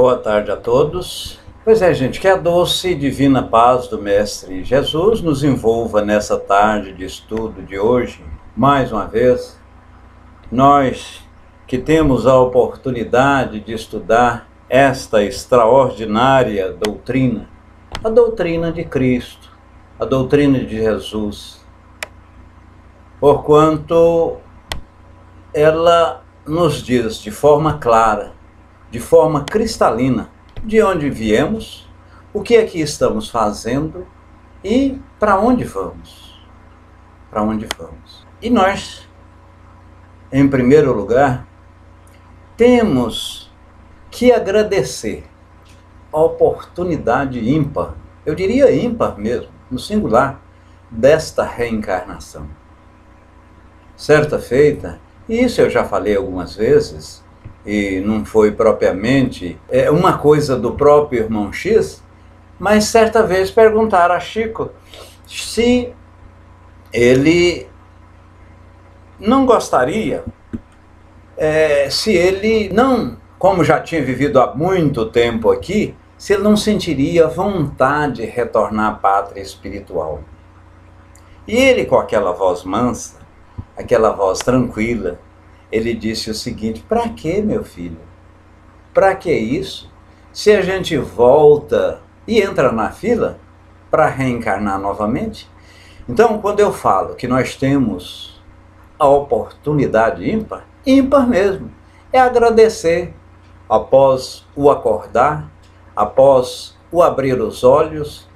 Boa tarde a todos. Pois é, gente, que a doce e divina paz do Mestre Jesus nos envolva nessa tarde de estudo de hoje, mais uma vez. Nós que temos a oportunidade de estudar esta extraordinária doutrina, a doutrina de Cristo, a doutrina de Jesus, porquanto ela nos diz de forma clara, de forma cristalina, de onde viemos, o que é que estamos fazendo e para onde vamos. Para onde vamos. E nós, em primeiro lugar, temos que agradecer a oportunidade ímpar, eu diria ímpar mesmo, no singular, desta reencarnação. Certa feita, e isso eu já falei algumas vezes, e não foi propriamente é, uma coisa do próprio irmão X, mas certa vez perguntaram a Chico se ele não gostaria, é, se ele não, como já tinha vivido há muito tempo aqui, se ele não sentiria vontade de retornar à pátria espiritual. E ele, com aquela voz mansa, aquela voz tranquila, ele disse o seguinte: Para que, meu filho? Para que isso? Se a gente volta e entra na fila para reencarnar novamente? Então, quando eu falo que nós temos a oportunidade ímpar, ímpar mesmo, é agradecer após o acordar, após o abrir os olhos,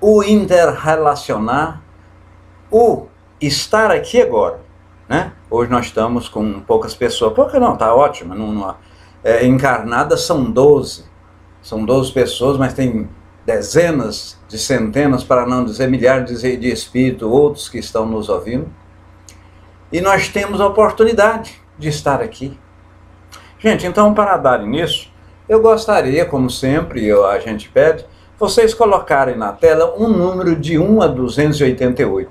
o interrelacionar, o estar aqui agora né? Hoje nós estamos com poucas pessoas. Pouca não, tá ótimo. Não, não, é, encarnadas são 12. São 12 pessoas, mas tem dezenas de centenas, para não dizer milhares de, espíritos, outros que estão nos ouvindo. E nós temos a oportunidade de estar aqui. Gente, então para dar início, eu gostaria, como sempre eu, a gente pede, vocês colocarem na tela um número de 1 a 288.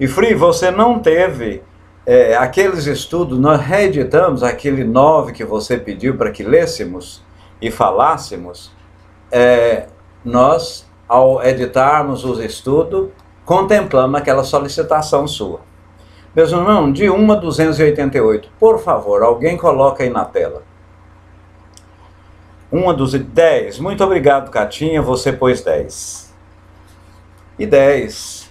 E Free, você não teve é, aqueles estudos, nós reeditamos aquele 9 que você pediu para que lêssemos e falássemos. É, nós, ao editarmos os estudos, contemplamos aquela solicitação sua. Meus irmãos, de 1 a 288, por favor, alguém coloca aí na tela. 1 a 10. Muito obrigado, Catinha, você pôs 10. E 10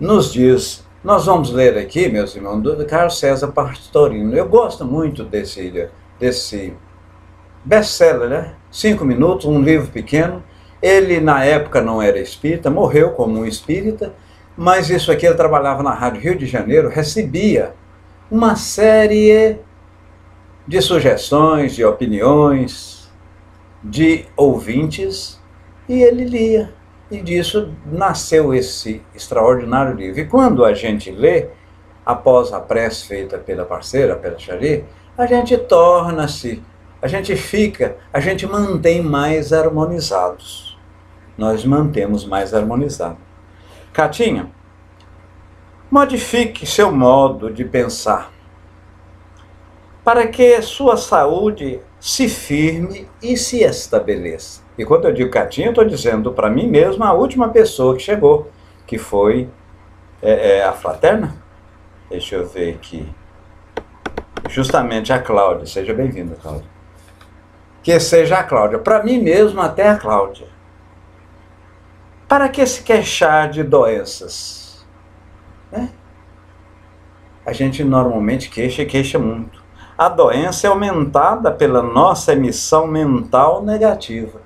nos diz nós vamos ler aqui, meus irmãos, do Carlos César Pastorino. Eu gosto muito desse, desse best-seller, né? Cinco minutos, um livro pequeno. Ele, na época, não era espírita, morreu como um espírita, mas isso aqui ele trabalhava na Rádio Rio de Janeiro, recebia uma série de sugestões, de opiniões, de ouvintes, e ele lia. E disso nasceu esse extraordinário livro. E quando a gente lê, após a prece feita pela parceira, pela Xari, a gente torna-se, a gente fica, a gente mantém mais harmonizados. Nós mantemos mais harmonizados. Catinha, modifique seu modo de pensar para que sua saúde se firme e se estabeleça. E quando eu digo Catinha, eu estou dizendo para mim mesmo a última pessoa que chegou, que foi é, é, a fraterna. Deixa eu ver aqui. Justamente a Cláudia. Seja bem-vinda, Cláudia. Que seja a Cláudia. Para mim mesmo, até a Cláudia. Para que se queixar de doenças? Né? A gente normalmente queixa e queixa muito. A doença é aumentada pela nossa emissão mental negativa.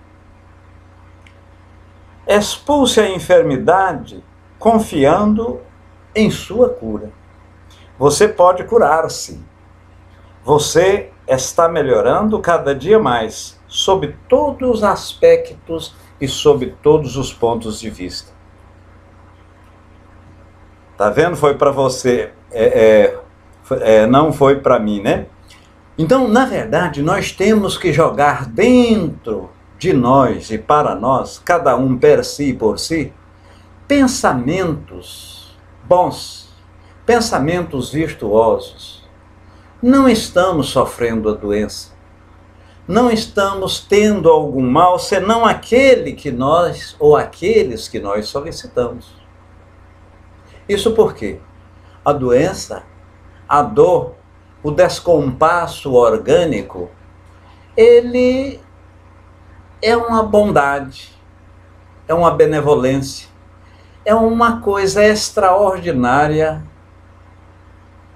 Expulse a enfermidade confiando em sua cura. Você pode curar-se. Você está melhorando cada dia mais, sob todos os aspectos e sob todos os pontos de vista. Tá vendo? Foi para você, é, é, é, não foi para mim, né? Então, na verdade, nós temos que jogar dentro de nós e para nós, cada um per si e por si, pensamentos bons, pensamentos virtuosos. Não estamos sofrendo a doença. não estamos tendo algum mal senão aquele que nós ou aqueles que nós solicitamos. Isso porque a doença, a dor, o descompasso orgânico, ele é uma bondade, é uma benevolência, é uma coisa extraordinária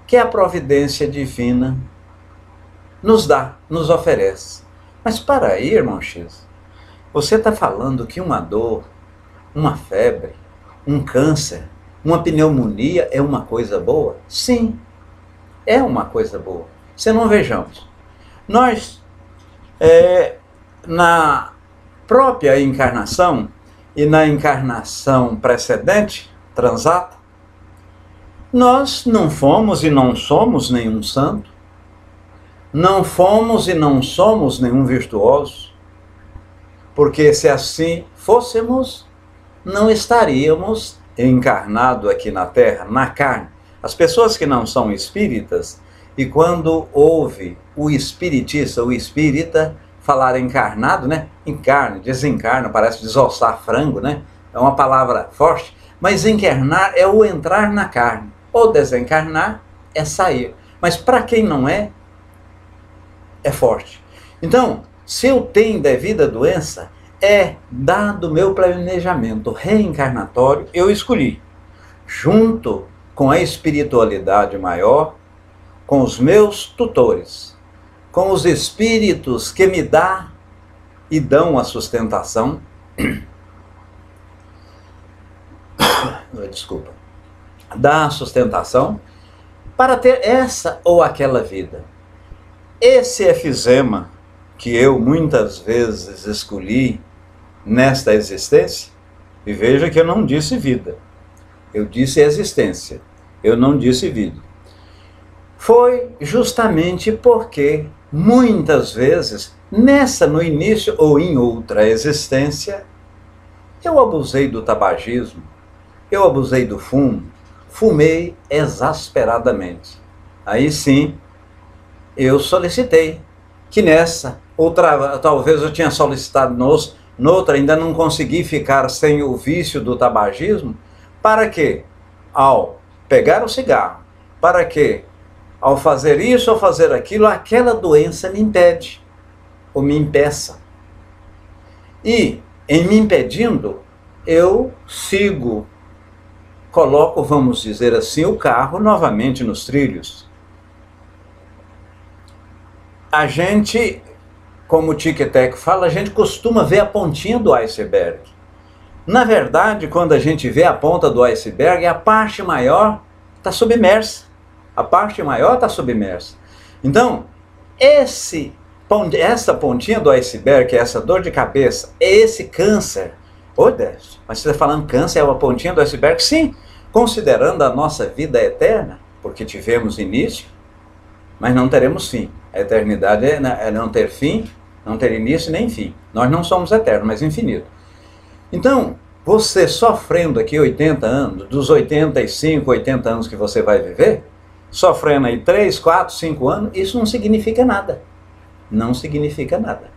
que a providência divina nos dá, nos oferece. Mas para aí, irmão X, você está falando que uma dor, uma febre, um câncer, uma pneumonia é uma coisa boa? Sim, é uma coisa boa. Se não vejamos, nós, é, na própria encarnação e na encarnação precedente, transata, nós não fomos e não somos nenhum santo, não fomos e não somos nenhum virtuoso, porque se assim fôssemos, não estaríamos encarnado aqui na Terra, na carne. As pessoas que não são espíritas, e quando ouve o espiritista, o espírita, falar encarnado, né? Encarne, desencarna, parece desossar frango, né? É uma palavra forte, mas encarnar é o entrar na carne. Ou desencarnar é sair. Mas para quem não é, é forte. Então, se eu tenho devida doença, é dado meu planejamento reencarnatório, eu escolhi, junto com a espiritualidade maior, com os meus tutores, com os espíritos que me dá e dão a sustentação. Desculpa. Dá a sustentação para ter essa ou aquela vida. Esse efizema que eu muitas vezes escolhi nesta existência, e veja que eu não disse vida, eu disse existência, eu não disse vida. Foi justamente porque muitas vezes, nessa no início ou em outra existência, eu abusei do tabagismo, eu abusei do fumo, fumei exasperadamente. Aí sim, eu solicitei que nessa, outra, talvez eu tinha solicitado nos, noutra, ainda não consegui ficar sem o vício do tabagismo, para que, ao pegar o cigarro, para que, ao fazer isso ou fazer aquilo, aquela doença me impede, ou me impeça. E, em me impedindo, eu sigo, coloco, vamos dizer assim, o carro novamente nos trilhos a gente, como o Tic Tac fala, a gente costuma ver a pontinha do iceberg. Na verdade, quando a gente vê a ponta do iceberg, a parte maior está submersa. A parte maior está submersa. Então, esse, essa pontinha do iceberg, essa dor de cabeça, esse câncer. Ô, Décio, mas você está falando câncer é uma pontinha do iceberg? Sim, considerando a nossa vida eterna, porque tivemos início, mas não teremos fim. A eternidade é, é não ter fim, não ter início nem fim. Nós não somos eternos, mas infinito. Então, você sofrendo aqui 80 anos, dos 85, 80 anos que você vai viver, sofrendo aí 3, 4, 5 anos, isso não significa nada. Não significa nada.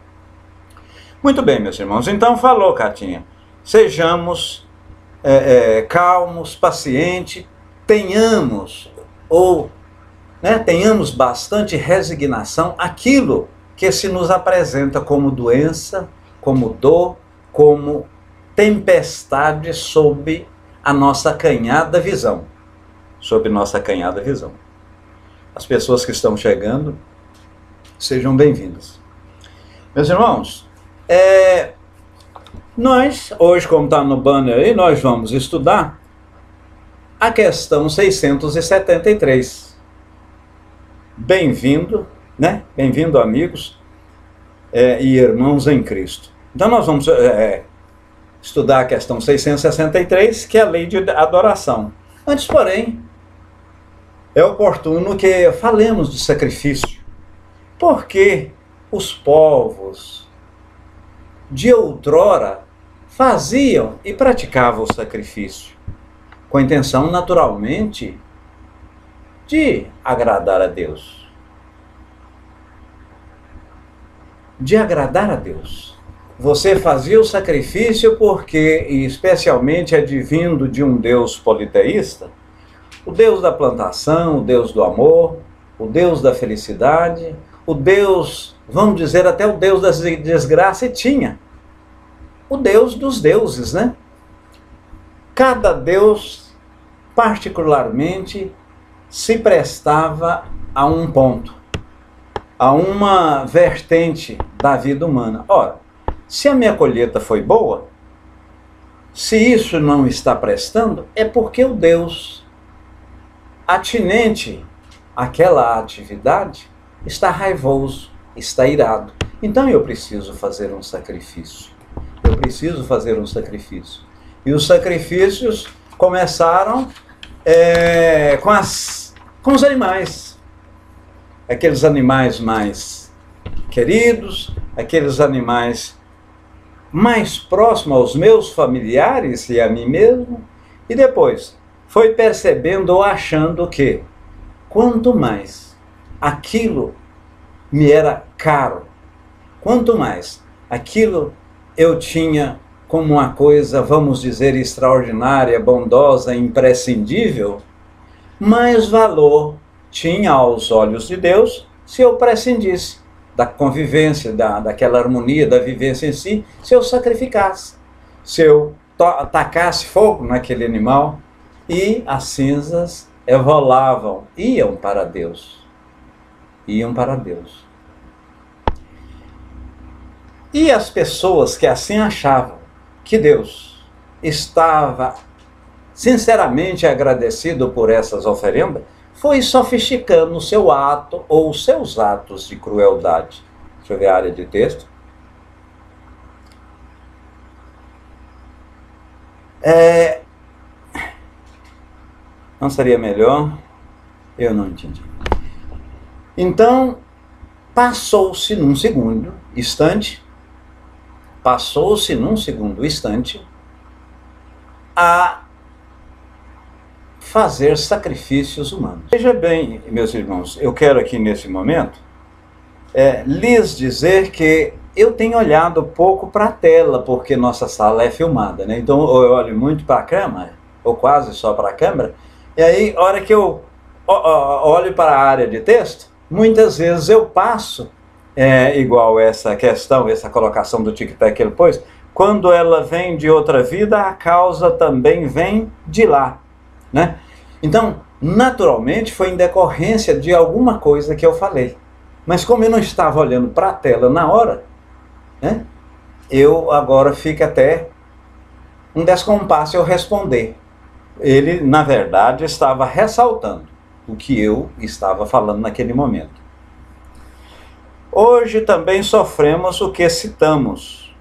Muito bem, meus irmãos. Então, falou, Catinha. Sejamos é, é, calmos, pacientes, tenhamos ou né, tenhamos bastante resignação aquilo que se nos apresenta como doença, como dor, como tempestade sob a nossa canhada visão. Sob nossa canhada visão. As pessoas que estão chegando, sejam bem-vindas. Meus irmãos, é, nós, hoje, como está no banner aí, nós vamos estudar a questão 673 bem-vindo, né? Bem-vindo, amigos é, e irmãos em Cristo. Então, nós vamos é, é estudar a questão 663, que é a lei de adoração. Antes, porém, é oportuno que falemos de sacrifício. Porque os povos de outrora faziam e praticavam o sacrifício, com a intenção, naturalmente, de agradar a Deus. de agradar a Deus. Você fazia o sacrifício porque, e especialmente advindo de um Deus politeísta, o Deus da plantação, o Deus do amor, o Deus da felicidade, o Deus, vamos dizer até o Deus da desgraça, e tinha o Deus dos deuses, né? Cada Deus, particularmente, se prestava a um ponto, a uma vertente da vida humana. Ora, se a minha colheita foi boa, se isso não está prestando, é porque o Deus atinente àquela atividade está raivoso, está irado. Então eu preciso fazer um sacrifício. Eu preciso fazer um sacrifício. E os sacrifícios começaram é, com, as, com os animais. Aqueles animais mais queridos, aqueles animais mais próximos aos meus familiares e a mim mesmo. E depois foi percebendo ou achando que quanto mais aquilo me era caro, quanto mais aquilo eu tinha como uma coisa, vamos dizer, extraordinária, bondosa, imprescindível, mais valor tinha aos olhos de Deus se eu prescindisse da convivência, da, daquela harmonia, da vivência em si, se eu sacrificasse, se eu tacasse fogo naquele animal e as cinzas evolavam, iam para Deus. Iam para Deus. E as pessoas que assim achavam que Deus estava sinceramente agradecido por essas oferendas, foi sofisticando o seu ato ou seus atos de crueldade. Deixa eu ver a área de texto. É... Não seria melhor? Eu não entendi. Então, passou-se num segundo instante passou-se num segundo instante a fazer sacrifícios humanos. Veja bem, meus irmãos, eu quero aqui nesse momento é, lhes dizer que eu tenho olhado pouco para a tela, porque nossa sala é filmada, né? Então eu olho muito para a câmera, ou quase só para a câmera, e aí, a hora que eu olho para a área de texto, muitas vezes eu passo é, igual essa questão, essa colocação do tic-tac que ele pôs, quando ela vem de outra vida, a causa também vem de lá. Né? Então, naturalmente, foi em decorrência de alguma coisa que eu falei. Mas como eu não estava olhando para a tela na hora, né, eu agora fica até um descompasso eu responder. Ele, na verdade, estava ressaltando o que eu estava falando naquele momento. Hoje também sofremos o que citamos,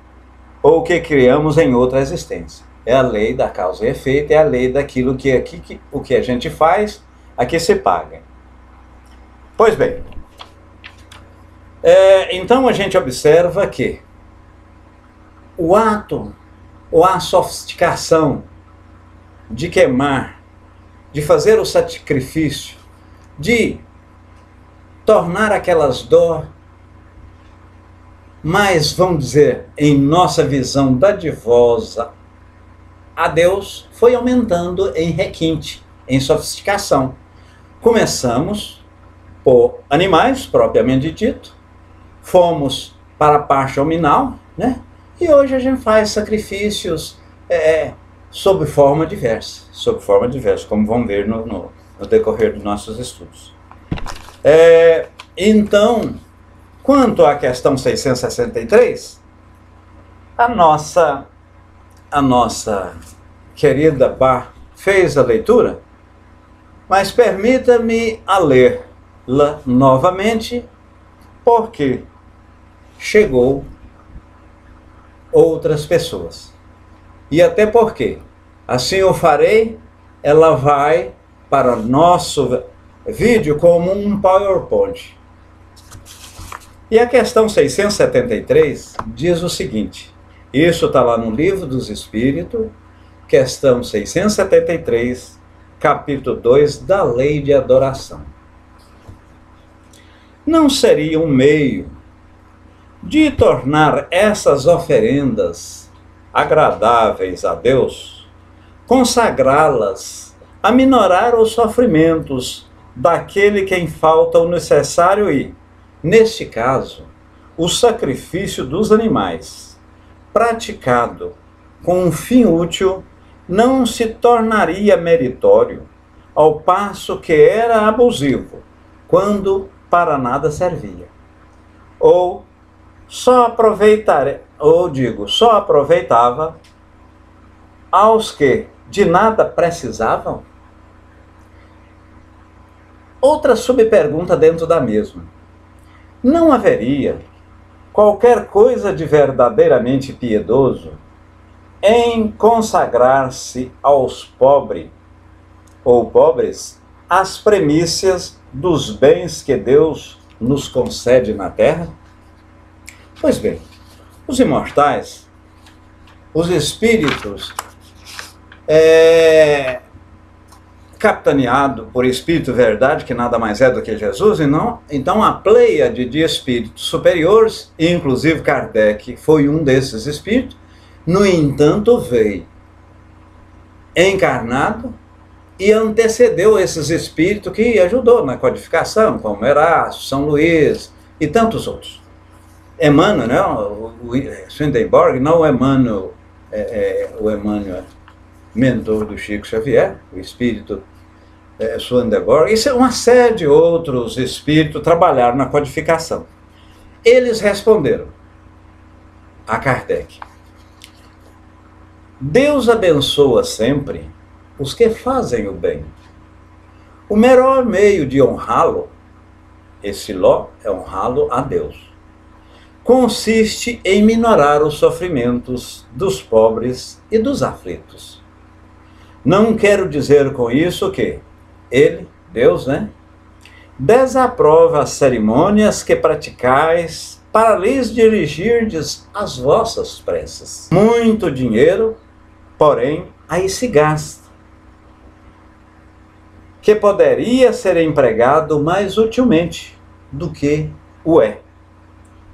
ou o que criamos em outra existência. É a lei da causa e efeito, é a lei daquilo que aqui que, o que a gente faz, aqui se paga. Pois bem, é, então a gente observa que o ato ou a sofisticação de queimar, de fazer o sacrifício, de tornar aquelas dor mas, vamos dizer, em nossa visão dadivosa a Deus, foi aumentando em requinte, em sofisticação. Começamos por animais, propriamente dito, fomos para a parte nominal, né? E hoje a gente faz sacrifícios é, sob forma diversa, sob forma diversa, como vamos ver no, no, no decorrer dos nossos estudos. É, então, Quanto à questão 663, a nossa, a nossa querida Bar fez a leitura, mas permita-me a lê-la novamente, porque chegou outras pessoas. E até porque, assim eu farei, ela vai para nosso vídeo como um PowerPoint. E a questão 673 diz o seguinte: isso está lá no Livro dos Espíritos, questão 673, capítulo 2 da Lei de Adoração. Não seria um meio de tornar essas oferendas agradáveis a Deus, consagrá-las, a minorar os sofrimentos daquele quem falta o necessário e, neste caso, o sacrifício dos animais, praticado com um fim útil, não se tornaria meritório, ao passo que era abusivo, quando para nada servia. Ou só aproveitar, ou digo, só aproveitava aos que de nada precisavam? Outra subpergunta dentro da mesma. Não haveria qualquer coisa de verdadeiramente piedoso em consagrar-se aos pobres ou pobres as premissas dos bens que Deus nos concede na terra? Pois bem, os imortais, os espíritos, é, capitaneado por Espírito Verdade, que nada mais é do que Jesus, e não, então a pleiade de espíritos superiores, inclusive Kardec foi um desses espíritos, no entanto veio encarnado e antecedeu esses espíritos que ajudou na codificação, como Erasmo, São Luís e tantos outros. Emmanuel, né? o Swedenborg, não o Emmanuel, é, é, o Emmanuel mentor do Chico Xavier, o espírito é, Swedenborg, e uma série de outros espíritos trabalharam na codificação. Eles responderam a Kardec: Deus abençoa sempre os que fazem o bem. O melhor meio de honrá-lo, esse ló é honrá-lo a Deus consiste em minorar os sofrimentos dos pobres e dos aflitos. Não quero dizer com isso que ele, Deus, né, desaprova as cerimônias que praticais para lhes dirigirdes as vossas preces. Muito dinheiro, porém, aí se gasta, que poderia ser empregado mais utilmente do que o é.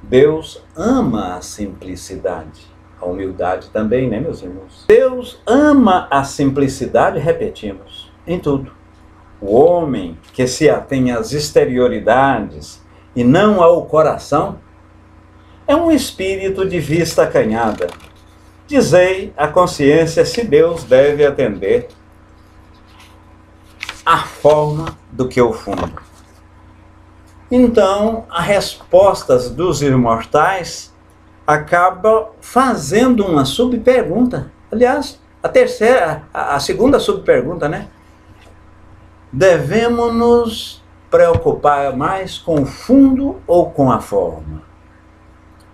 Deus ama a simplicidade. A humildade também, né, meus irmãos? Deus ama a simplicidade, repetimos, em tudo. O homem que se atém às exterioridades e não ao coração é um espírito de vista acanhada. Dizei a consciência se Deus deve atender a forma do que o fundo. Então, as respostas dos imortais acaba fazendo uma subpergunta. Aliás, a terceira, a, segunda subpergunta, né? Devemos nos preocupar mais com o fundo ou com a forma?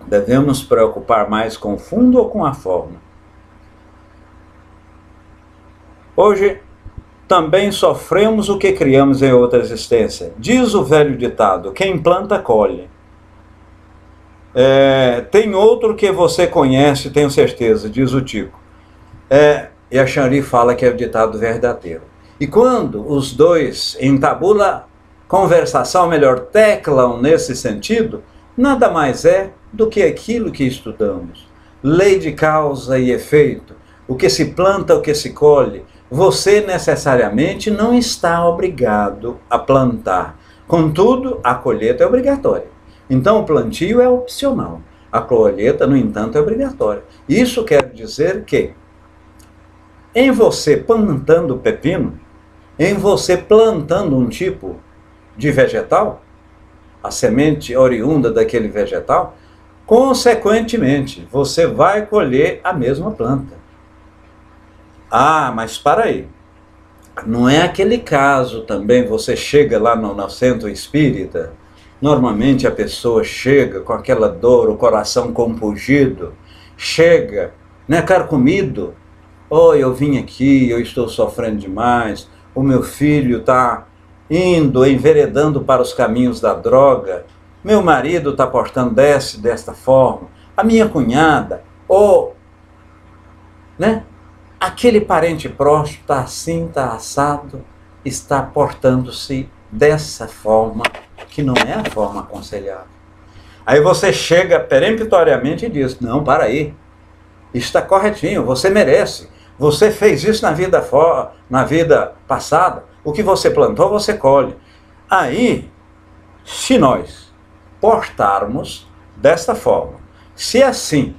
Devemos nos preocupar mais com o fundo ou com a forma? Hoje também sofremos o que criamos em outra existência. Diz o velho ditado: quem planta, colhe. É, tem outro que você conhece, tenho certeza, diz o Tico. É, e a Xanri fala que é o ditado verdadeiro. E quando os dois entabula conversação, melhor, teclam nesse sentido, nada mais é do que aquilo que estudamos. Lei de causa e efeito. O que se planta, o que se colhe você necessariamente não está obrigado a plantar. Contudo, a colheita é obrigatória. Então, o plantio é opcional. A colheita, no entanto, é obrigatória. Isso quer dizer que, em você plantando pepino, em você plantando um tipo de vegetal, a semente oriunda daquele vegetal, consequentemente, você vai colher a mesma planta. Ah, mas para aí. Não é aquele caso também, você chega lá no, no centro espírita, normalmente a pessoa chega com aquela dor, o coração compungido, chega, né, carcomido. Oh, eu vim aqui, eu estou sofrendo demais, o meu filho está indo, enveredando para os caminhos da droga, meu marido está portando desse, desta forma, a minha cunhada, ou, né? aquele parente próximo está assim, está assado, está portando-se dessa forma, que não é a forma aconselhável. Aí você chega peremptoriamente e diz: Não, para aí. Está corretinho, você merece. Você fez isso na vida, for, na vida passada. O que você plantou, você colhe. Aí, se nós portarmos desta forma, se assim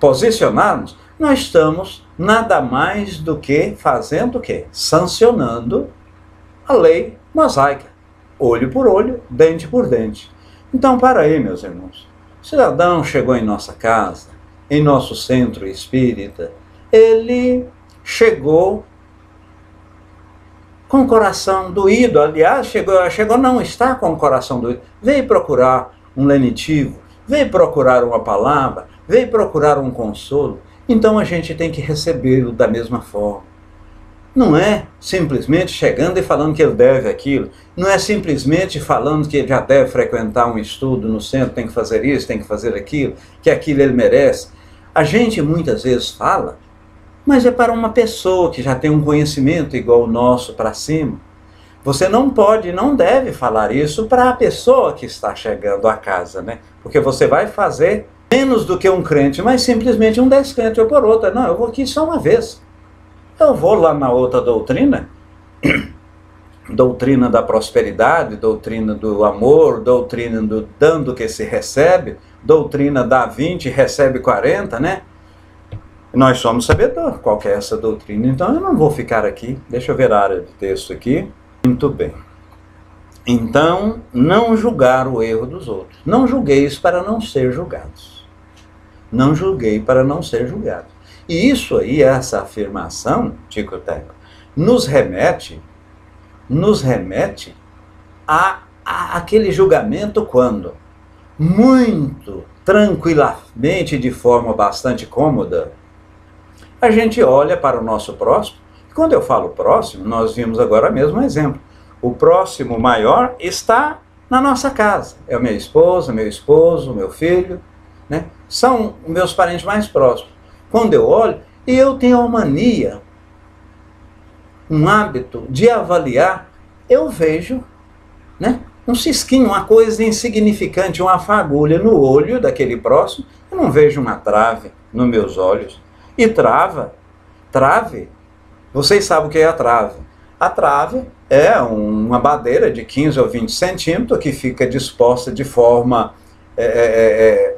posicionarmos, nós estamos nada mais do que fazendo o quê? Sancionando a lei mosaica. Olho por olho, dente por dente. Então, para aí, meus irmãos. O cidadão chegou em nossa casa, em nosso centro espírita, ele chegou com o coração doído. Aliás, chegou, chegou não está com o coração doído. Veio procurar um lenitivo, veio procurar uma palavra, veio procurar um consolo. Então a gente tem que recebê-lo da mesma forma. Não é simplesmente chegando e falando que ele deve aquilo. Não é simplesmente falando que ele já deve frequentar um estudo no centro, tem que fazer isso, tem que fazer aquilo, que aquilo ele merece. A gente muitas vezes fala, mas é para uma pessoa que já tem um conhecimento igual o nosso para cima. Você não pode, não deve falar isso para a pessoa que está chegando à casa, né? Porque você vai fazer menos do que um crente, mas simplesmente um descrente ou por outra. Não, eu vou aqui só uma vez. Eu vou lá na outra doutrina, doutrina da prosperidade, doutrina do amor, doutrina do dando que se recebe, doutrina da 20 recebe 40, né? Nós somos sabedores qual é essa doutrina, então eu não vou ficar aqui. Deixa eu ver a área de texto aqui. Muito bem. Então, não julgar o erro dos outros. Não julgueis para não ser julgados. Não julguei para não ser julgado. E isso aí, essa afirmação, Tico Teco, nos remete, nos remete a, a aquele julgamento quando, muito tranquilamente, de forma bastante cômoda, a gente olha para o nosso próximo. Quando eu falo próximo, nós vimos agora mesmo um exemplo. O próximo maior está na nossa casa. É a minha esposa, meu esposo, meu filho, né? São meus parentes mais próximos quando eu olho, eu tenho a mania, um hábito de avaliar, eu vejo né, um cisquinho, uma coisa insignificante, uma fagulha no olho daquele próximo, eu não vejo uma trave nos meus olhos. E trava, trave, vocês sabem o que é a trave. A trave é uma badeira de 15 ou 20 centímetros que fica disposta de forma é, é,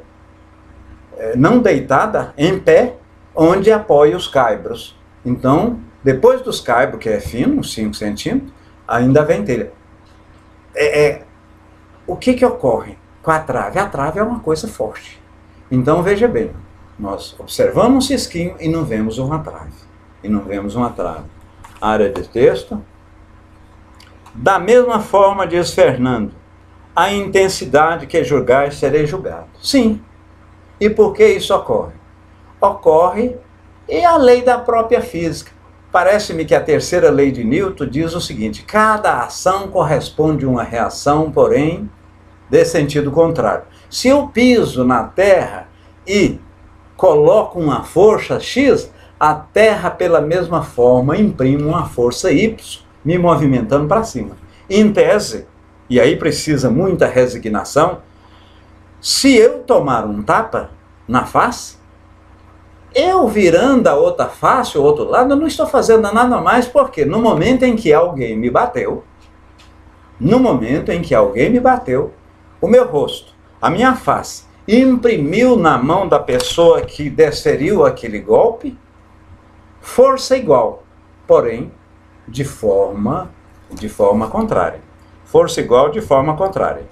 não deitada, em pé, onde apoia os caibros. Então, depois dos caibros, que é fino, 5 centímetros, ainda vem telha. É, é, o que, que ocorre com a trave? A trave é uma coisa forte. Então, veja bem, nós observamos um cisquinho e não vemos uma trave. E não vemos uma trave. Área de texto. Da mesma forma, diz Fernando, a intensidade que julgar, serei julgado. Sim. E por que isso ocorre? ocorre e a lei da própria física. Parece-me que a terceira lei de Newton diz o seguinte: cada ação corresponde a uma reação, porém, de sentido contrário. Se eu piso na Terra e coloco uma força X, a Terra, pela mesma forma, imprime uma força Y, me movimentando para cima. Em tese, e aí precisa muita resignação, se eu tomar um tapa na face, eu virando a outra face, o outro lado, eu não estou fazendo nada mais, porque no momento em que alguém me bateu, no momento em que alguém me bateu, o meu rosto, a minha face, imprimiu na mão da pessoa que desferiu aquele golpe força igual, porém de forma de forma contrária. Força igual de forma contrária.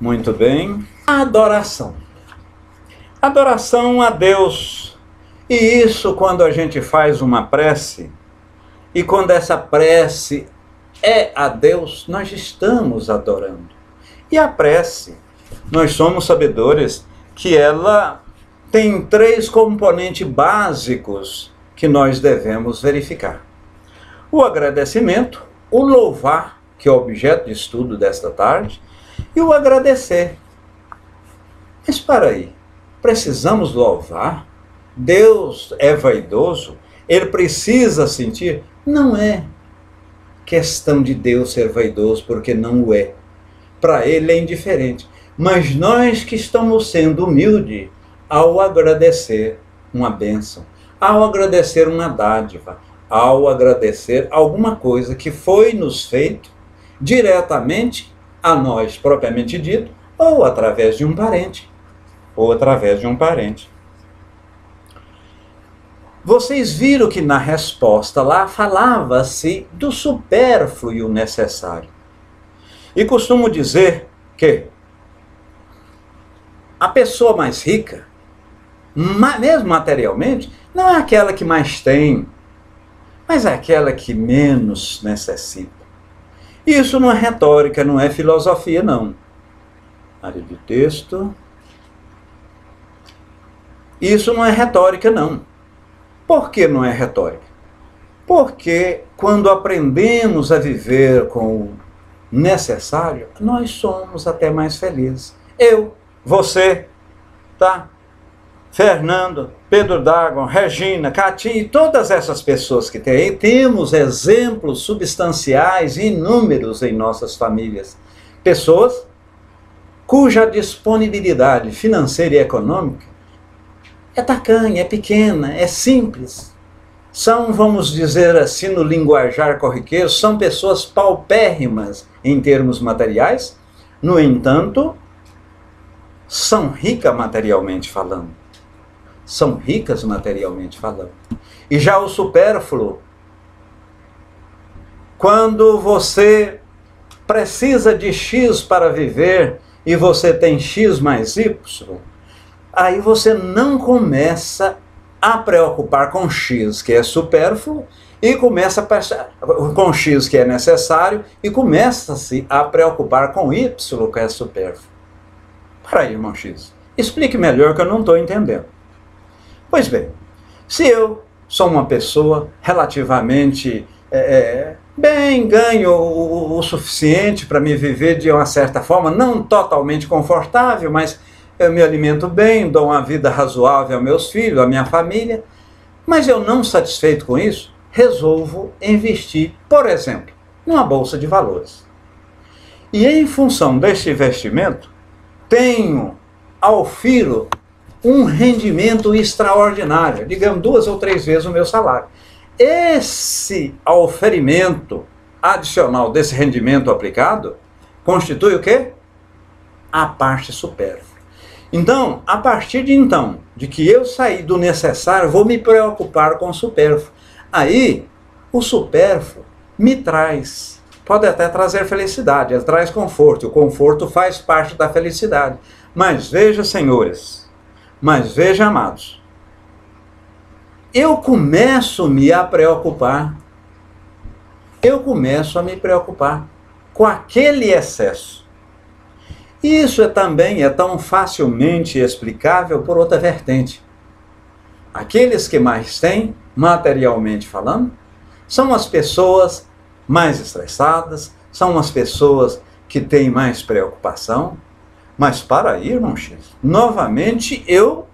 Muito bem. Adoração. Adoração a Deus. E isso quando a gente faz uma prece, e quando essa prece é a Deus, nós estamos adorando. E a prece, nós somos sabedores que ela tem três componentes básicos que nós devemos verificar: o agradecimento, o louvar, que é o objeto de estudo desta tarde, e o agradecer. Mas para aí, precisamos louvar. Deus é vaidoso, ele precisa sentir. Não é questão de Deus ser vaidoso, porque não o é. para ele é indiferente. Mas nós que estamos sendo humildes ao agradecer uma bênção, ao agradecer uma dádiva, ao agradecer alguma coisa que foi nos feito diretamente a nós, propriamente dito, ou através de um parente, ou através de um parente. Vocês viram que na resposta lá falava-se do supérfluo e o necessário. E costumo dizer que a pessoa mais rica, mesmo materialmente, não é aquela que mais tem, mas é aquela que menos necessita. Isso não é retórica, não é filosofia, não. Área de texto. Isso não é retórica, não. Por que não é retórica? Porque quando aprendemos a viver com o necessário, nós somos até mais felizes. Eu, você, tá? Fernando, Pedro Dagon, Regina, Cati e todas essas pessoas que tem aí, temos exemplos substanciais inúmeros em nossas famílias. Pessoas cuja disponibilidade financeira e econômica é tacanha, é pequena, é simples. São, vamos dizer assim, no linguajar corriqueiro, são pessoas paupérrimas em termos materiais, no entanto, são ricas materialmente falando. São ricas materialmente falando. E já o supérfluo, quando você precisa de X para viver e você tem X mais Y, aí você não começa a preocupar com X, que é supérfluo, e começa a com X, que é necessário, e começa-se a preocupar com Y, que é supérfluo. Para aí, irmão X, explique melhor que eu não estou entendendo. Pois bem, se eu sou uma pessoa relativamente é, é bem, ganho o, o suficiente para me viver de uma certa forma, não totalmente confortável, mas eu me alimento bem, dou uma vida razoável aos meus filhos, à minha família, mas eu não satisfeito com isso, resolvo investir, por exemplo, numa bolsa de valores. E em função deste investimento, tenho ao firo um rendimento extraordinário, digamos duas ou três vezes o meu salário. Esse oferimento adicional desse rendimento aplicado constitui o quê? A parte supérflua. Então, a partir de então, de que eu sair do necessário, vou me preocupar com o supérfluo. Aí, o supérfluo me traz, pode até trazer felicidade, traz conforto. O conforto faz parte da felicidade. Mas veja, senhores, mas veja, amados, eu começo me a preocupar, eu começo a me preocupar com aquele excesso isso é também é tão facilmente explicável por outra vertente. Aqueles que mais têm, materialmente falando, são as pessoas mais estressadas, são as pessoas que têm mais preocupação. Mas para aí, irmão X, novamente eu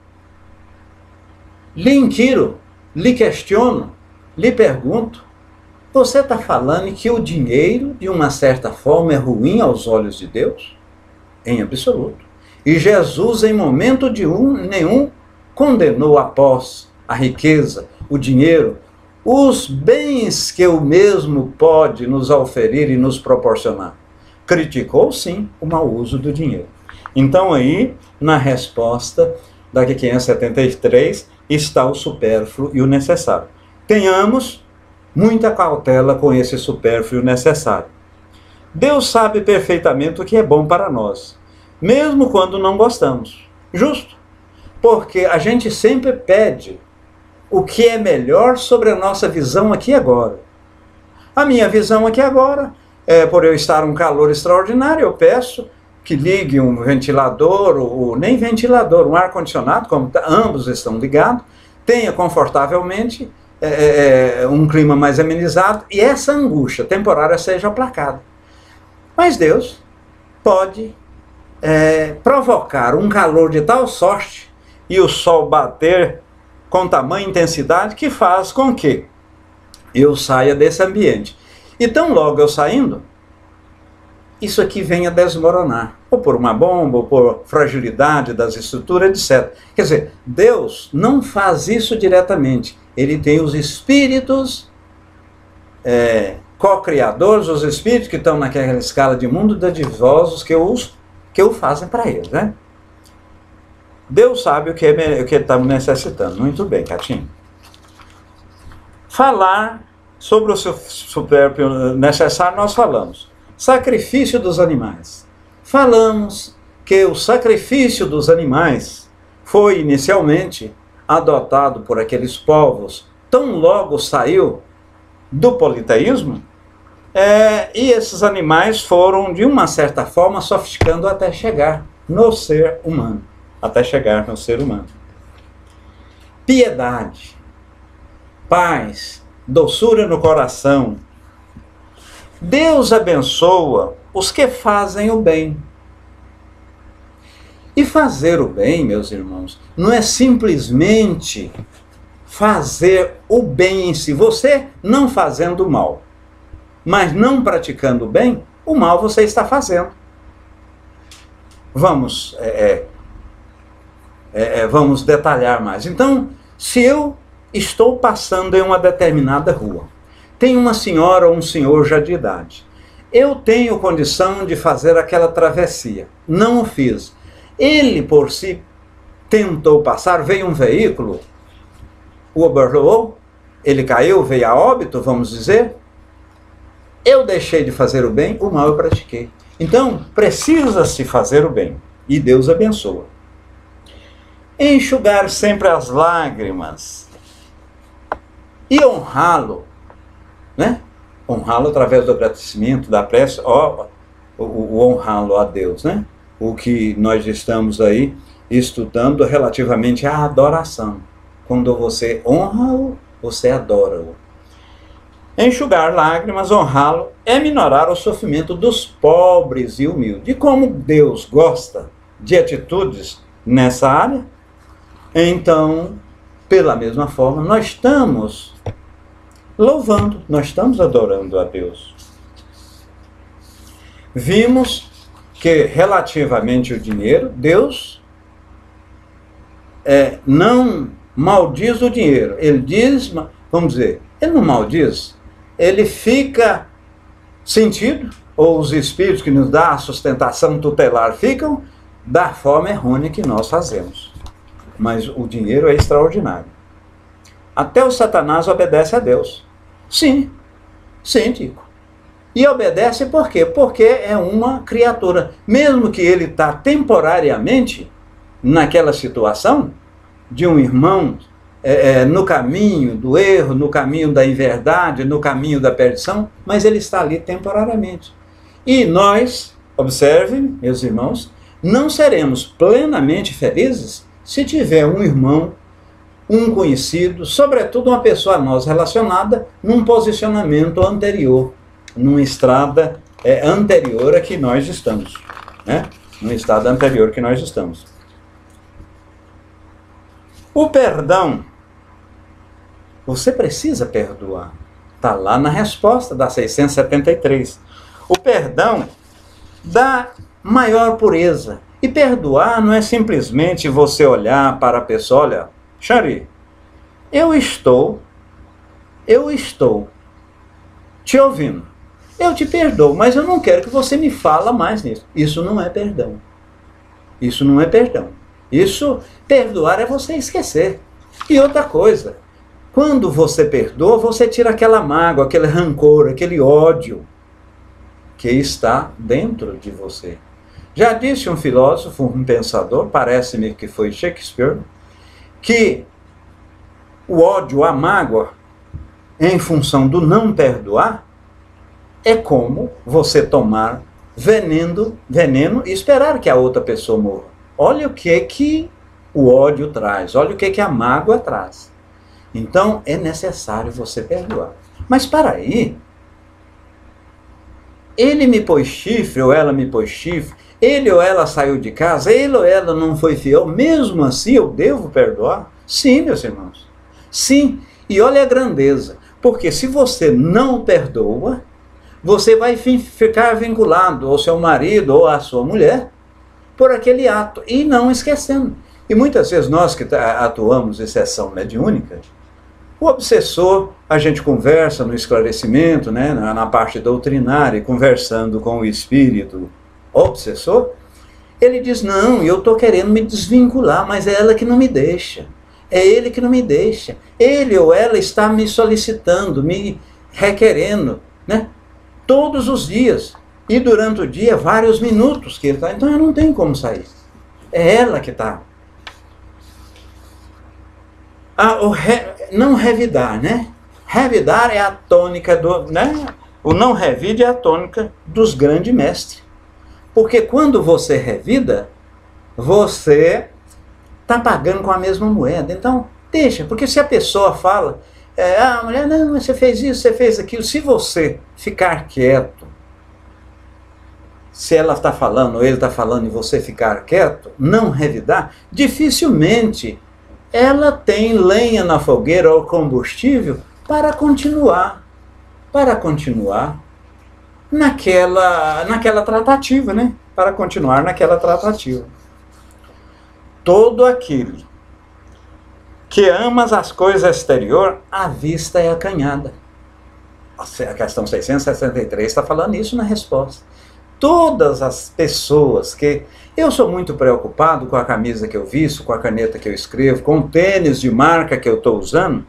lhe inquiro, lhe questiono, lhe pergunto: você está falando que o dinheiro, de uma certa forma, é ruim aos olhos de Deus? em absoluto. E Jesus, em momento de um, nenhum, condenou a posse, a riqueza, o dinheiro, os bens que o mesmo pode nos oferir e nos proporcionar. Criticou, sim, o mau uso do dinheiro. Então, aí, na resposta da 573, está o supérfluo e o necessário. Tenhamos muita cautela com esse supérfluo e o necessário. Deus sabe perfeitamente o que é bom para nós, mesmo quando não gostamos. Justo? Porque a gente sempre pede o que é melhor sobre a nossa visão aqui agora. A minha visão aqui agora é por eu estar um calor extraordinário, eu peço que ligue um ventilador, ou nem ventilador, um ar-condicionado, como tá, ambos estão ligados, tenha confortavelmente é, é, é, um clima mais amenizado e essa angústia temporária seja aplacada. Mas Deus pode é, provocar um calor de tal sorte e o sol bater com tamanha intensidade que faz com que eu saia desse ambiente. E tão logo eu saindo, isso aqui venha desmoronar, ou por uma bomba, ou por fragilidade das estruturas, etc. Quer dizer, Deus não faz isso diretamente. Ele tem os espíritos é, co-criadores, os espíritos que estão naquela escala de mundo dadivosos que, os, que o fazem para ele. Né? Deus sabe o que, é, o que está necessitando. Muito bem, Catinho. Falar sobre o seu supérfluo necessário, nós falamos sacrifício dos animais. Falamos que o sacrifício dos animais foi inicialmente adotado por aqueles povos, tão logo saiu do politeísmo, é, e esses animais foram, de uma certa forma, sofisticando até chegar no ser humano. Até chegar no ser humano. Piedade, paz, doçura no coração, Deus abençoa os que fazem o bem. E fazer o bem, meus irmãos, não é simplesmente fazer o bem em si. Você não fazendo o mal, mas não praticando o bem, o mal você está fazendo. Vamos, é, é, é, é vamos detalhar mais. Então, se eu estou passando em uma determinada rua tem uma senhora ou um senhor já de idade. Eu tenho condição de fazer aquela travessia. Não o fiz. Ele, por si, tentou passar, veio um veículo, o overloou, ele caiu, veio a óbito, vamos dizer. Eu deixei de fazer o bem, o mal eu pratiquei. Então, precisa-se fazer o bem. E Deus abençoa. Enxugar sempre as lágrimas e honrá-lo né? Honrá-lo através do agradecimento, da prece, ó, o, o honrá-lo a Deus, né? O que nós estamos aí estudando relativamente à adoração. Quando você honra-o, você adora-o. Enxugar lágrimas, honrá-lo, é minorar o sofrimento dos pobres e humildes. E como Deus gosta de atitudes nessa área, então, pela mesma forma, nós estamos louvando, nós estamos adorando a Deus. Vimos que, relativamente ao dinheiro, Deus é, não maldiz o dinheiro. Ele diz, vamos dizer, ele não maldiz, ele fica sentido, ou os espíritos que nos dão a sustentação tutelar ficam da forma errônea que nós fazemos. Mas o dinheiro é extraordinário. Até o Satanás obedece a Deus. Sim, sim, Tico. E obedece por quê? Porque é uma criatura. Mesmo que ele está temporariamente naquela situação de um irmão é, é, no caminho do erro, no caminho da inverdade, no caminho da perdição, mas ele está ali temporariamente. E nós, observem, meus irmãos, não seremos plenamente felizes se tiver um irmão um conhecido, sobretudo uma pessoa a nós relacionada, num posicionamento anterior, numa estrada é, anterior a que nós estamos. Né? No estado anterior que nós estamos. O perdão, você precisa perdoar. Está lá na resposta da 673. O perdão dá maior pureza. E perdoar não é simplesmente você olhar para a pessoa, olha, Xari, eu estou, eu estou te ouvindo. Eu te perdoo, mas eu não quero que você me fala mais nisso. Isso não é perdão. Isso não é perdão. Isso, perdoar é você esquecer. E outra coisa, quando você perdoa, você tira aquela mágoa, aquele rancor, aquele ódio que está dentro de você. Já disse um filósofo, um pensador, parece-me que foi Shakespeare, que o ódio, a mágoa, em função do não perdoar, é como você tomar veneno, veneno e esperar que a outra pessoa morra. Olha o que é que o ódio traz, olha o que é que a mágoa traz. Então é necessário você perdoar. Mas para aí, ele me pôs chifre ou ela me pôs chifre, ele ou ela saiu de casa, ele ou ela não foi fiel, mesmo assim eu devo perdoar? Sim, meus irmãos. Sim. E olha a grandeza. Porque se você não perdoa, você vai ficar vinculado ao seu marido ou à sua mulher por aquele ato e não esquecendo. E muitas vezes nós que atuamos em sessão mediúnica, o obsessor, a gente conversa no esclarecimento, né, na, parte doutrinária, conversando com o espírito obsessor, ele diz: Não, eu estou querendo me desvincular, mas é ela que não me deixa. É ele que não me deixa. Ele ou ela está me solicitando, me requerendo, né? Todos os dias. E durante o dia, vários minutos que ele está. Então eu não tenho como sair. É ela que está. Ah, re, não revidar, né? Revidar é a tônica do. Né? O não revide é a tônica dos grandes mestres. Porque quando você revida, você está pagando com a mesma moeda. Então, deixa, porque se a pessoa fala, é, ah, mulher, não, você fez isso, você fez aquilo, se você ficar quieto, se ela está falando ou ele está falando e você ficar quieto, não revidar, dificilmente ela tem lenha na fogueira ou combustível para continuar, para continuar naquela, naquela tratativa, né? Para continuar naquela tratativa. Todo aquele que amas as coisas exterior, a vista é acanhada. A questão 663 está falando isso na resposta. Todas as pessoas que. Eu sou muito preocupado com a camisa que eu visto, com a caneta que eu escrevo, com o tênis de marca que eu estou usando,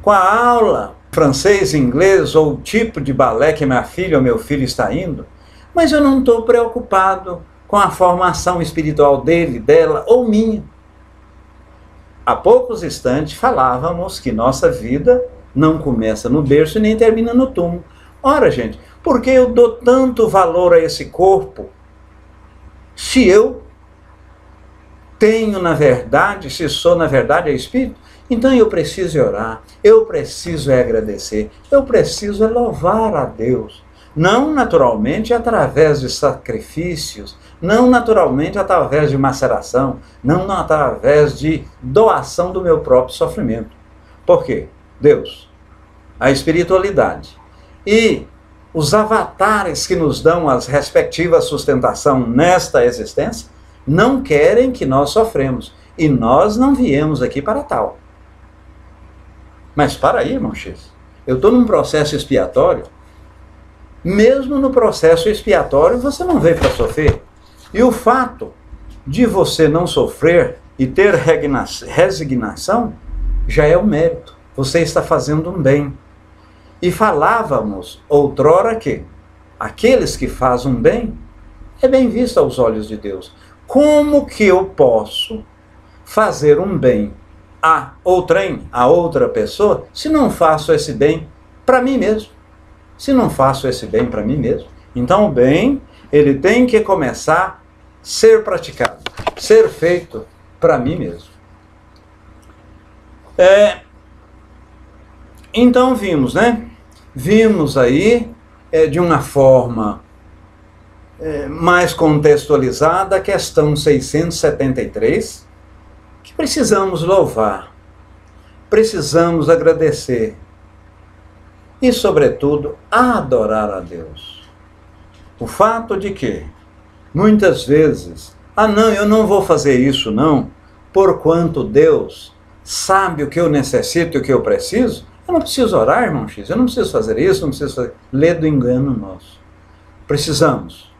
com a aula francês, inglês ou o tipo de balé que minha filha ou meu filho está indo, mas eu não estou preocupado com a formação espiritual dele, dela ou minha. Há poucos instantes falávamos que nossa vida não começa no berço e nem termina no túmulo. Ora, gente, por que eu dou tanto valor a esse corpo se eu tenho, na verdade, se sou, na verdade, espírito? Então eu preciso orar, eu preciso é agradecer, eu preciso é louvar a Deus. Não naturalmente através de sacrifícios, não naturalmente através de maceração, não através de doação do meu próprio sofrimento. Por quê? Deus, a espiritualidade e os avatares que nos dão as respectivas sustentação nesta existência não querem que nós sofremos. E nós não viemos aqui para tal. Mas para aí, irmão X. Eu estou num processo expiatório. Mesmo no processo expiatório, você não veio para sofrer. E o fato de você não sofrer e ter resignação já é um mérito. Você está fazendo um bem. E falávamos outrora que aqueles que fazem um bem é bem visto aos olhos de Deus. Como que eu posso fazer um bem a outrem, a outra pessoa, se não faço esse bem para mim mesmo. Se não faço esse bem para mim mesmo. Então o bem, ele tem que começar a ser praticado, ser feito para mim mesmo. É, então vimos, né? Vimos aí é, de uma forma é, mais contextualizada a questão 673, que precisamos louvar, precisamos agradecer e, sobretudo, adorar a Deus. O fato de que, muitas vezes, ah, não, eu não vou fazer isso, não, porquanto Deus sabe o que eu necessito e o que eu preciso, eu não preciso orar, irmão X, eu não preciso fazer isso, não preciso fazer. Lê do engano nosso. Precisamos.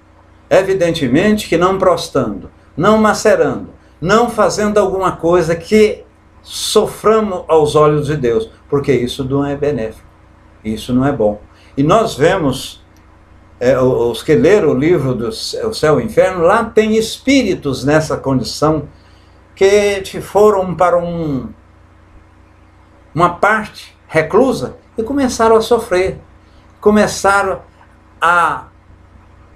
Evidentemente que não prostando, não macerando, não fazendo alguma coisa que soframos aos olhos de Deus, porque isso não é benéfico, isso não é bom. E nós vemos, é, os que leram o livro do Céu e o Inferno, lá tem espíritos nessa condição que foram para um, uma parte reclusa e começaram a sofrer, começaram a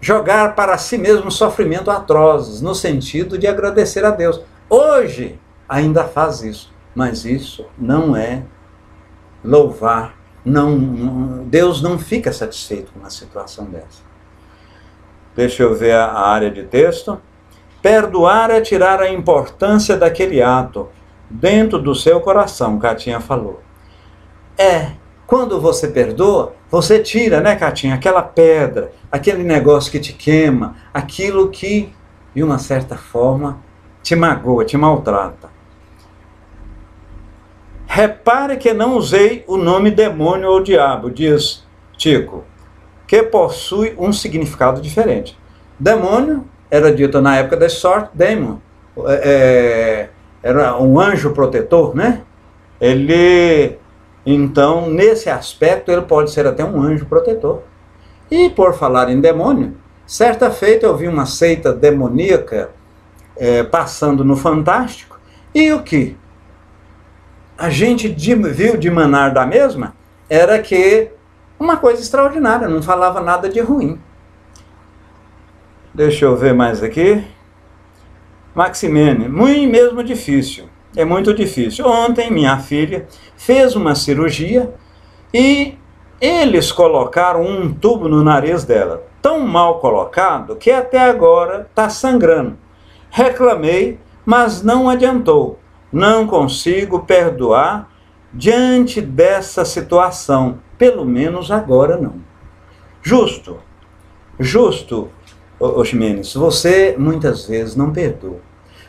jogar para si mesmo sofrimento atrozes, no sentido de agradecer a Deus. Hoje ainda faz isso, mas isso não é louvar. Não, Deus não fica satisfeito com uma situação dessa. Deixa eu ver a área de texto. Perdoar é tirar a importância daquele ato dentro do seu coração, Catinha falou. É, Quando você perdoa, você tira, né, Catinha, aquela pedra, aquele negócio que te queima, aquilo que, de uma certa forma, te magoa, te maltrata. Repare que não usei o nome demônio ou diabo, diz Tico, que possui um significado diferente. Demônio era dito na época da sorte, demon, é, é, era um anjo protetor, né? Ele, então, nesse aspecto, ele pode ser até um anjo protetor. E por falar em demônio, certa feita eu vi uma seita demoníaca é, passando no Fantástico, e o que? A gente viu de manar da mesma era que uma coisa extraordinária, não falava nada de ruim. Deixa eu ver mais aqui. Maximene, muito mesmo difícil. É muito difícil. Ontem minha filha fez uma cirurgia e eles colocaram um tubo no nariz dela, tão mal colocado que até agora está sangrando. Reclamei, mas não adiantou. Não consigo perdoar diante dessa situação, pelo menos agora não. Justo, justo, Ximenes, você muitas vezes não perdoa.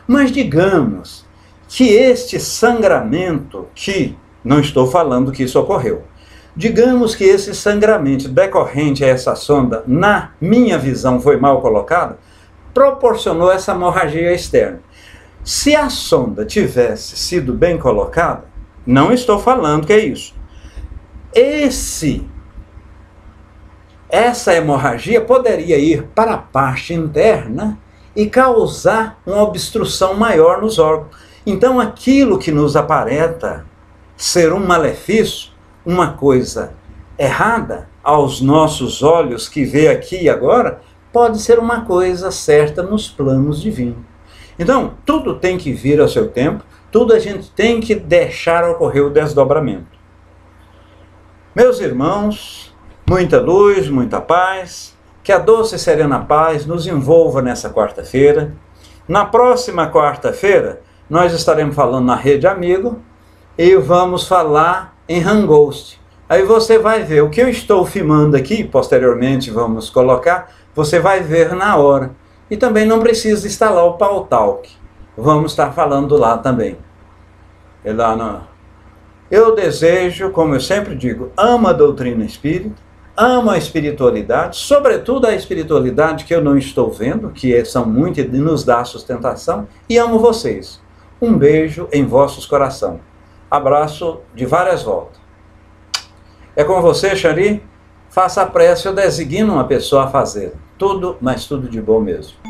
Mas digamos que este sangramento, que não estou falando que isso ocorreu, digamos que esse sangramento decorrente a essa sonda, na minha visão, foi mal colocado, proporcionou essa hemorragia externa. Se a sonda tivesse sido bem colocada, não estou falando que é isso. Esse essa hemorragia poderia ir para a parte interna e causar uma obstrução maior nos órgãos. Então, aquilo que nos aparenta ser um malefício, uma coisa errada aos nossos olhos que vê aqui e agora, pode ser uma coisa certa nos planos divinos. Então, tudo tem que vir ao seu tempo, tudo a gente tem que deixar ocorrer o desdobramento. Meus irmãos, muita luz, muita paz, que a doce e serena paz nos envolva nessa quarta-feira. Na próxima quarta-feira, nós estaremos falando na Rede Amigo e vamos falar em Hangoust. Aí você vai ver o que eu estou filmando aqui, posteriormente vamos colocar, você vai ver na hora. E também não precisa instalar o Pautalk. Vamos estar falando lá também. É lá no... Eu desejo, como eu sempre digo, ama a doutrina espírita, ama a espiritualidade, sobretudo a espiritualidade que eu não estou vendo, que é, são muito e nos dá sustentação, e amo vocês. Um beijo em vossos corações. Abraço de várias voltas. É com você, Xari? Faça a prece, eu designo uma pessoa a fazer. Tudo, mas tudo de bom mesmo.